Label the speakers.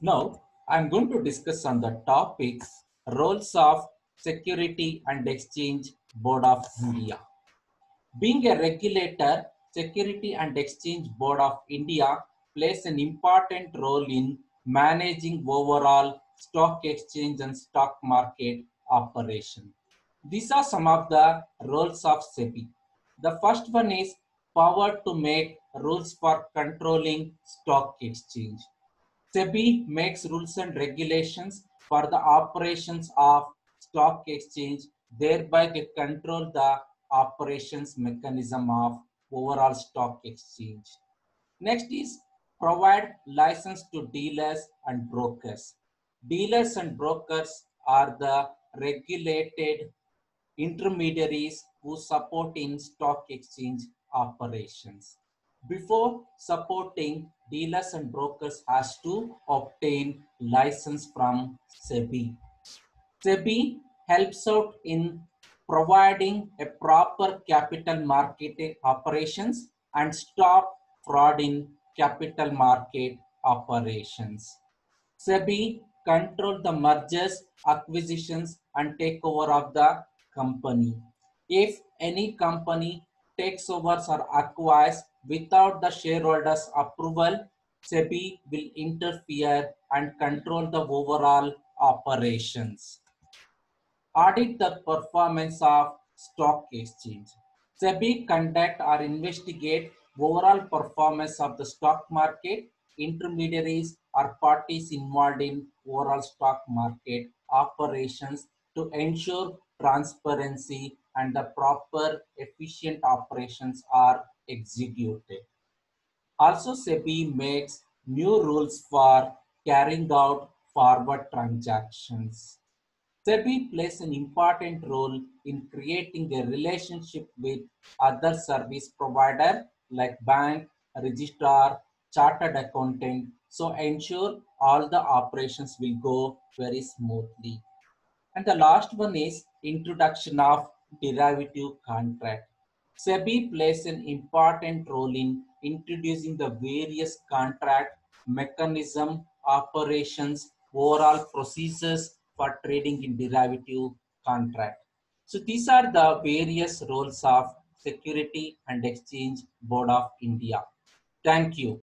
Speaker 1: Now, I'm going to discuss on the topics roles of Security and Exchange Board of India. Being a regulator, Security and Exchange Board of India plays an important role in managing overall stock exchange and stock market operation. These are some of the roles of SEBI. The first one is power to make rules for controlling stock exchange. SEBI makes rules and regulations for the operations of stock exchange, thereby they control the operations mechanism of overall stock exchange. Next is provide license to dealers and brokers. Dealers and brokers are the regulated intermediaries who support in stock exchange operations. Before supporting, dealers and brokers has to obtain license from SEBI. SEBI helps out in providing a proper capital market operations and stop fraud in capital market operations. SEBI control the mergers, acquisitions, and takeover of the company. If any company takes over or acquires without the shareholders' approval, SEBI will interfere and control the overall operations. Audit the performance of stock exchange. SEBI conduct or investigate overall performance of the stock market, intermediaries or parties involved in overall stock market operations to ensure transparency and the proper efficient operations are executed. Also, SEBI makes new rules for carrying out forward transactions. SEBI plays an important role in creating a relationship with other service provider like bank, registrar, chartered accountant. So ensure all the operations will go very smoothly. And the last one is introduction of derivative contract. SEBI plays an important role in introducing the various contract mechanism, operations, overall procedures for trading in derivative contract. So these are the various roles of Security and Exchange Board of India. Thank you.